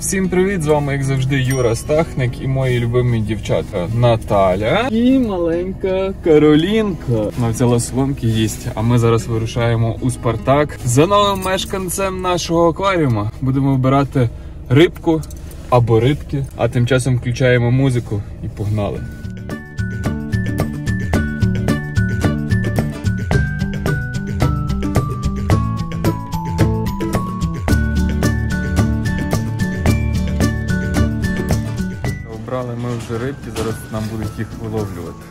Всім привіт! З вами, як завжди, Юра Стахник і мої любимі дівчата Наталя і маленька Каролінка. Вона взяла соломки їсть, а ми зараз вирушаємо у Спартак за новим мешканцем нашого акваріума. Будемо вибирати рибку або рибки, а тим часом включаємо музику і погнали. Обрали рибки, зараз нам будуть їх виловлювати.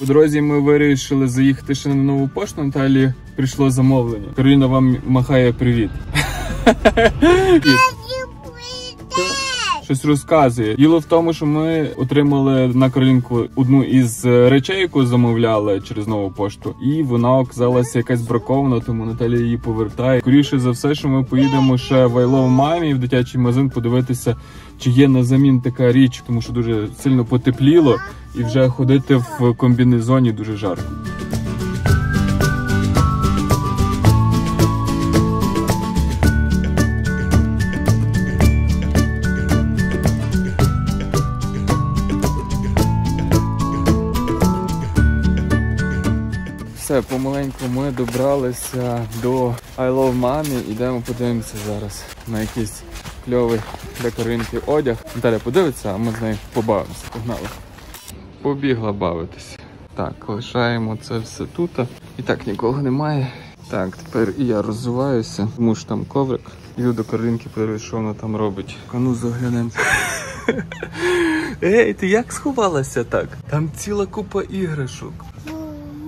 У дорозі ми вирішили заїхати ще на нову пошту. Наталі прийшло замовлення. Кароліна вам махає привіт. Щось розказує. Діло в тому, що ми отримали на Каролінку одну із речей, яку замовляли через нову пошту, і вона оказалася якась бракована, тому Наталя її повертає. Скоріше за все, що ми поїдемо ще в Love Mami в дитячий магазин подивитися, чи є на замін така річ, тому що дуже сильно потепліло, і вже ходити в комбінезоні дуже жарко. Все, помаленьку ми добралися до I Love Mommy. Ідемо подивимося зараз на якийсь кльовий для Каринки одяг. Наталя подивиться, а ми з нею побавимося. Погнали. Побігла бавитися. Так, лишаємо це все тут. І так нікого немає. Так, тепер я роззуваюся, тому що там коврик. Іду до Каринки, подивлюсь, що вона там робить. А ну заглянемо. Ей, ти як сховалася так? Там ціла купа іграшок.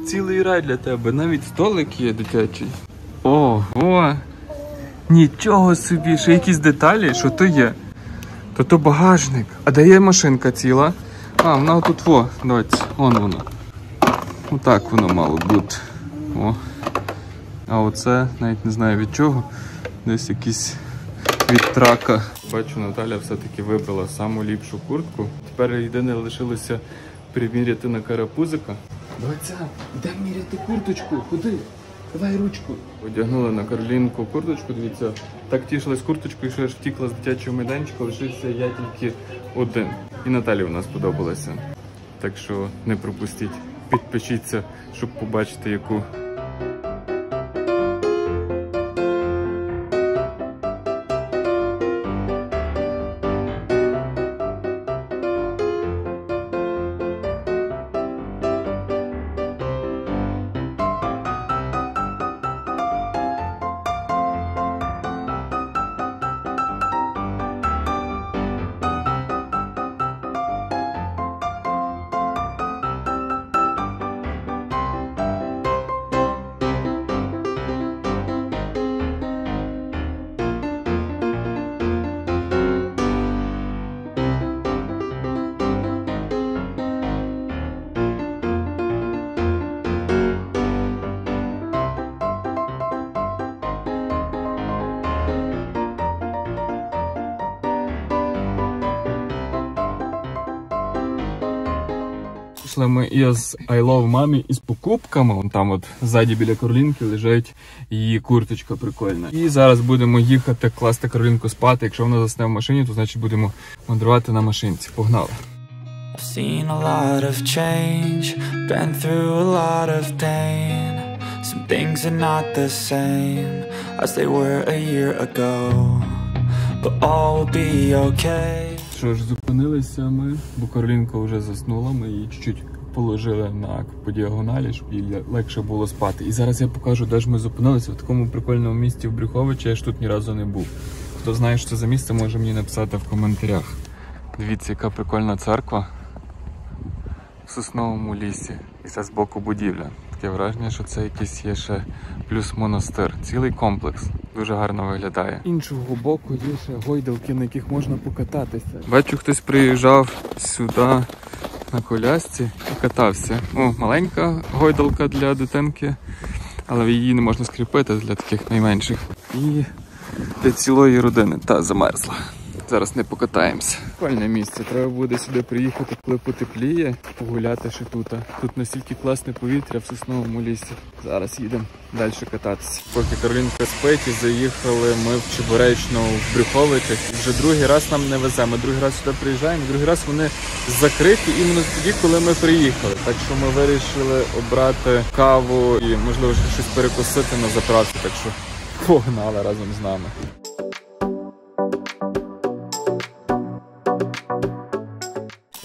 Цілий рай для тебе, навіть столик є дитячий. О, о! Нічого собі, ще якісь деталі, що то є? То то багажник. А де є машинка ціла? А, вона тут во, доць, вон воно. Отак воно мало бути. О. А оце навіть не знаю від чого. Десь якийсь від трака. Бачу, Наталя все-таки вибрала саму ліпшу куртку. Тепер єдине лишилося приміряти на карапузика. Доця, йдемо міряти курточку, ходи, давай ручку. Одягнули на Карлінку курточку, дивіться, так тішилась курточкою, що аж втікла з дитячого майданчика, лишився я тільки один. І Наталі у нас сподобалася. Так що не пропустіть, підпишіться, щоб побачити яку. Ми із I Love Mommy із покупками. Вон там от ззаді біля Каролінки лежить її курточка прикольна. І зараз будемо їхати класти Каролінку спати. Якщо вона засне в машині, то значить будемо мандрувати на машинці. Погнали. I've seen a lot of change, been through a lot of pain. Some things are not the same as they were a year ago, but all will be okay. Що ж, зупинилися ми, бо Каролінка вже заснула. Ми її чуть-чуть положили на по діагоналі, щоб їй легше було спати. І зараз я покажу, де ж ми зупинилися в такому прикольному місті в Брюховичі. Я ж тут ні разу не був. Хто знає, що це за місце, може мені написати в коментарях. Дивіться, яка прикольна церква в сосновому лісі. І це з боку будівля. Таке враження, що це якийсь є ще плюс монастир. Цілий комплекс. Дуже гарно виглядає. Іншого боку є ще гойдалки, на яких можна покататися. Бачу, хтось приїжджав сюди на колясці і катався. О, маленька гойдалка для дитинки, але її не можна скріпити для таких найменших. І для цілої родини. Та замерзла. Зараз не покатаємося. Прикольне місце. Треба буде сюди приїхати, коли потепліє, погуляти ще тут. Тут настільки класне повітря в сосновому лісі. Зараз їдемо далі кататися. Поки Каролінка спить, і заїхали ми в Чебуречну в Брюховичах. Вже другий раз нам не везе. Ми другий раз сюди приїжджаємо. Другий раз вони закриті іменно тоді, коли ми приїхали. Так що ми вирішили обрати каву і можливо щось перекусити на заправці. Так що погнали разом з нами.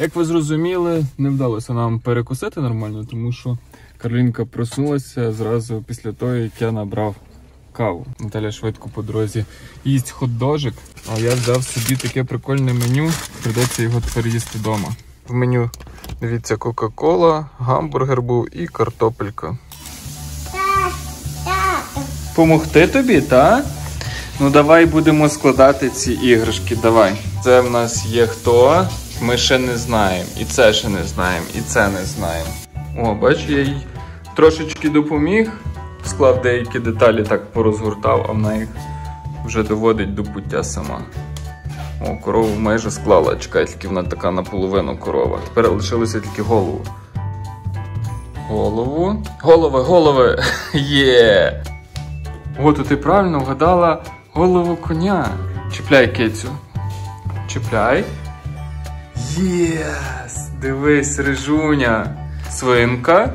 Як ви зрозуміли, не вдалося нам перекусити нормально, тому що Карлінка проснулася зразу після того, як я набрав каву. Наталя швидко по дорозі їсть хот-дожик, а я взяв собі таке прикольне меню, прийдеться його тепер їсти вдома. В меню дивіться, Кока-Кола, гамбургер був і картопелька. Помогти тобі, та? Ну давай будемо складати ці іграшки. Давай. Це в нас є хто? Ми ще не знаємо. І це ще не знаємо, і це не знаємо. О, бач, я їй трошечки допоміг. Склав деякі деталі, так порозгортав, а вона їх вже доводить до пуття сама. О, корову майже склала. Чекай, тільки вона така наполовину корова. Тепер лишилося тільки голову. Голову. Голови, голови! Є! О, то ти правильно вгадала голову коня. Чіпляй кицю. Чіпляй. Yes! Дивись, рижуня. Свинка.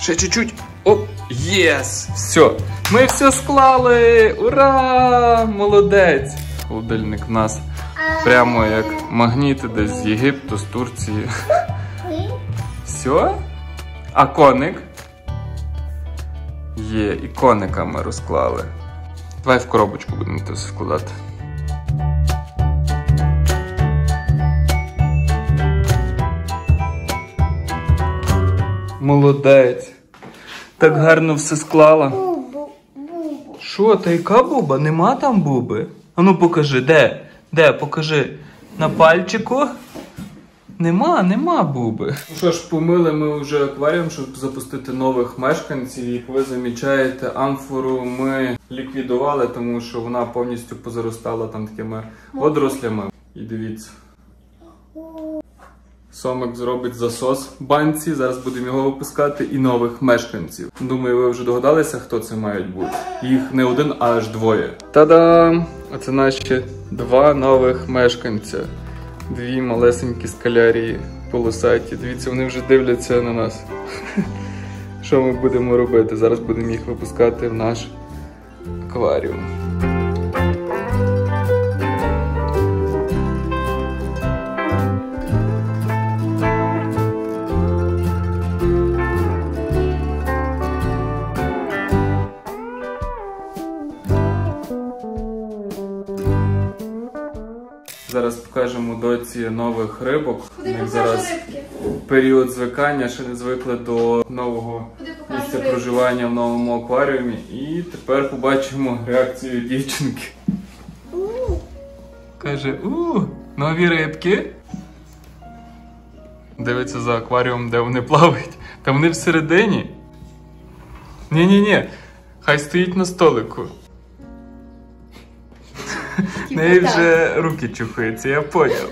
Ще чуть-чуть. Оп! Yes! Все. Ми все склали! Ура! Молодець! Холодильник в нас прямо як магніти десь з Єгипту, з Турції. Все? А коник? Є, і коника ми розклали. Давай в коробочку будемо це все Молодець. Так гарно все склала. Що, та яка буба? Нема там буби? Ану покажи, де? Де? Покажи. На пальчику? Нема, нема буби. Ну що ж, помили ми вже акваріум, щоб запустити нових мешканців. Як ви замічаєте, амфору ми ліквідували, тому що вона повністю позаростала там такими водорослями. І дивіться. Сомик зробить засос банці. Зараз будемо його випускати і нових мешканців. Думаю, ви вже догадалися, хто це мають бути. Їх не один, а аж двоє. Та-дам! Оце наші два нових мешканця. Дві малесенькі скалярії полосаті. Дивіться, вони вже дивляться на нас. Що ми будемо робити? Зараз будемо їх випускати в наш акваріум. Доці нових рибок. Куди них зараз рибки? період звикання, ще не звикли до нового місця рибки? проживання в новому акваріумі. І тепер побачимо реакцію дівчинки. Каже: у, нові рибки. Дивиться за акваріумом, де вони плавають. Та вони всередині. Ні-ні-ні. Хай стоїть на столику. Типу неї так. вже руки чухаються, я поняв.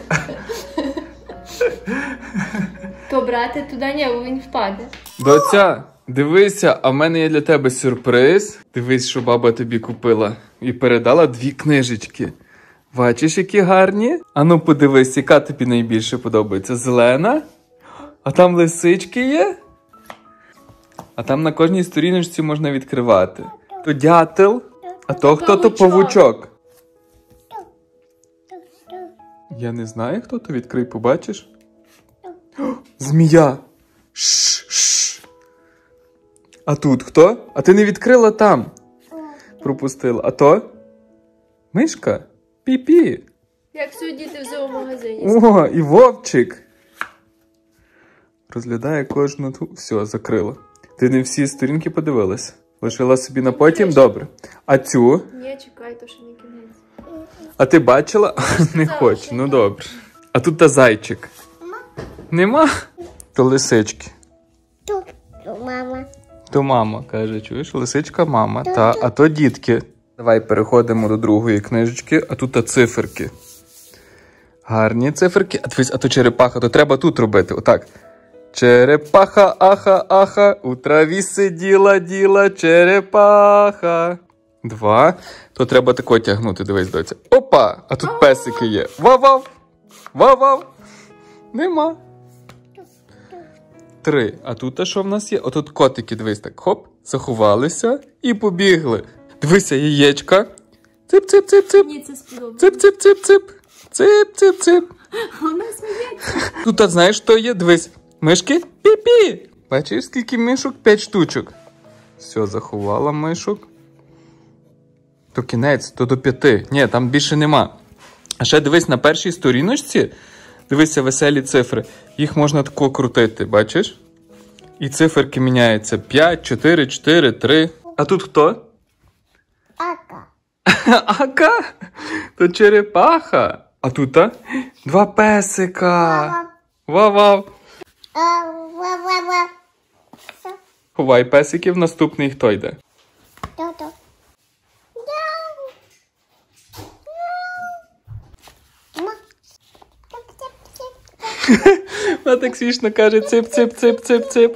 То брати туди ні, бо він впаде. Доця, дивися, а в мене є для тебе сюрприз. Дивись, що баба тобі купила. І передала дві книжечки. Бачиш, які гарні? Ану, подивись, яка тобі найбільше подобається? Зелена? А там лисички є? А там на кожній сторіночці можна відкривати. То дятел, а то хто то Павучок. Я не знаю, хто то відкрий, побачиш? О, Змія. Шш. А тут хто? А ти не відкрила там. Пропустила. А то? Мишка? Пі-пі. Як сидіти в зоомагазині. О, і вовчик. Розглядає кожну ту. Все, закрила. Ти не всі сторінки подивилась. Лишила собі на потім? Добре. А цю? Ні, чекай, то ще не кінець. А ти бачила? Не хочу, ну добре. А тут та зайчик. Нема? То лисички. Тут, мама. То мама каже, чуєш, лисичка мама. Та, а то дітки. Давай переходимо до другої книжечки, а тут та циферки. Гарні циферки. А дивись, а то черепаха, то треба тут робити. Отак. Черепаха, аха, аха, у траві сиділа, діла, черепаха. Два. То треба тако тягнути, дивись, доця. Опа! А тут песики є. Вав-вав! Вав-вав! Нема. Три. А тут що в нас є? Отут котики, дивись так. Хоп, заховалися і побігли. Дивися, яєчка. Цип-цип-цип-цип. Мені це сподобається. Цип-цип-цип-цип. Цип-цип-цип. Вона сміється. Тут, а знаєш, що є? Дивись. Мишки? Пі-пі. Бачиш, скільки мишок? П'ять штучок. Все, заховала мишок. То кінець, то до п'яти. Ні, там більше нема. А ще дивись на першій сторіночці. Дивися веселі цифри. Їх можна тако крутити, бачиш? І циферки міняються. 5, 4, 4, 3. А тут хто? Ака. Ака? То черепаха. А тут а? два песика. Вау-вау. Ховай песиків, наступний хто йде. Вона так смішно каже цип,